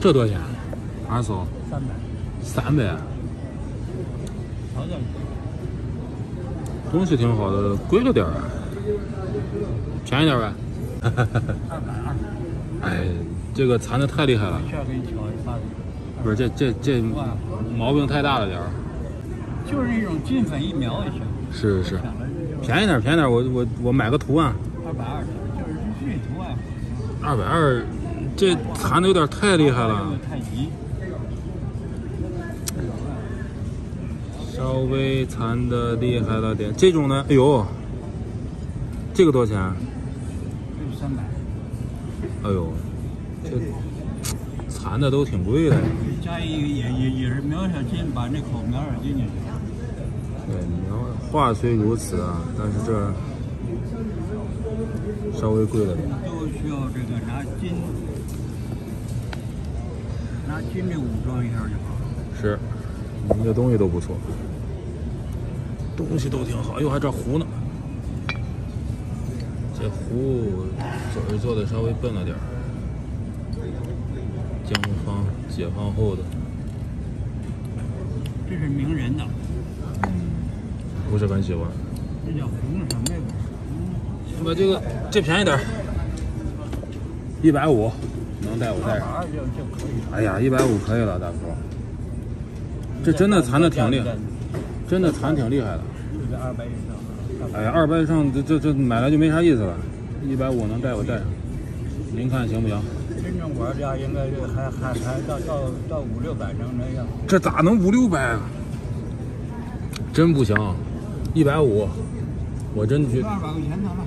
这多少钱？二手三百，三百，好点。东西挺好的，贵了点儿，便宜点呗。二百二，哎，这个残的太厉害了，不是这这这毛病太大了点儿。就是那种金粉一描也行。是是是，便宜点儿便宜点儿，我我我买个图案。二百二，就是这图案。二百二，这残的有点太厉害了。稍微残的厉害了点，这种呢，哎呦，这个多少钱？这是三百。哎呦，这残的都挺贵的。加一个也也也是描小金，把那口描小金就行。对，描话虽如此啊，但是这稍微贵了点。都需要这个拿金，拿金这武装一下就好。是，你们这东西都不错，东西都挺好。哟，还这壶呢，这壶嘴儿做的稍微笨了点儿。江方解放后的，这是名人的，不是很喜欢。这叫红什么呀？把这个这便宜点儿，一百五，能带我带上。哎呀，一百五可以了，大叔。这真的残的挺厉害，真的残挺厉害的。这个二百以上。哎呀，二百以上这这这买来就没啥意思了。一百五能带我带上，您看行不行？真正玩家应该这还还还到到到五六百能那样。这咋能五六百啊？真不行，一百五，我真去。二百块钱得了。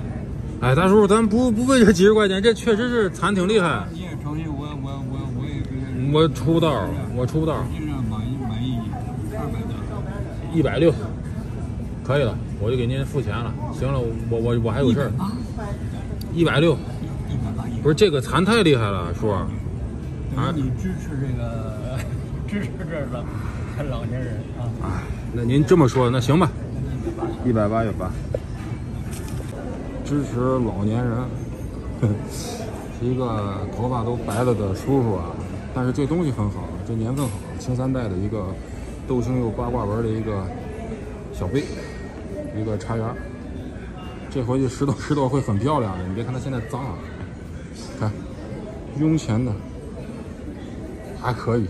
哎，大叔，咱不不为这几十块钱，这确实是残挺厉害。你也我我我我也给。我出不道，我出不道。尽量满意满意二百的。一百六，可以了，我就给您付钱了。行了，我我我还有事儿。一百六。不是这个残太厉害了，叔。啊。你支持这个支持这个老年人啊。哎，那您这么说，那行吧。一百八一百八。支持老年人，是一个头发都白了的叔叔啊。但是这东西很好，这年份好，清三代的一个豆星釉八卦纹的一个小杯，一个茶园。这回去拾掇拾掇会很漂亮的，你别看它现在脏啊，看，雍乾的还可以。